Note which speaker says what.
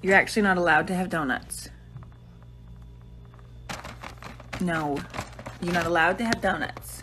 Speaker 1: You're actually not allowed to have donuts. No, you're not allowed to have donuts.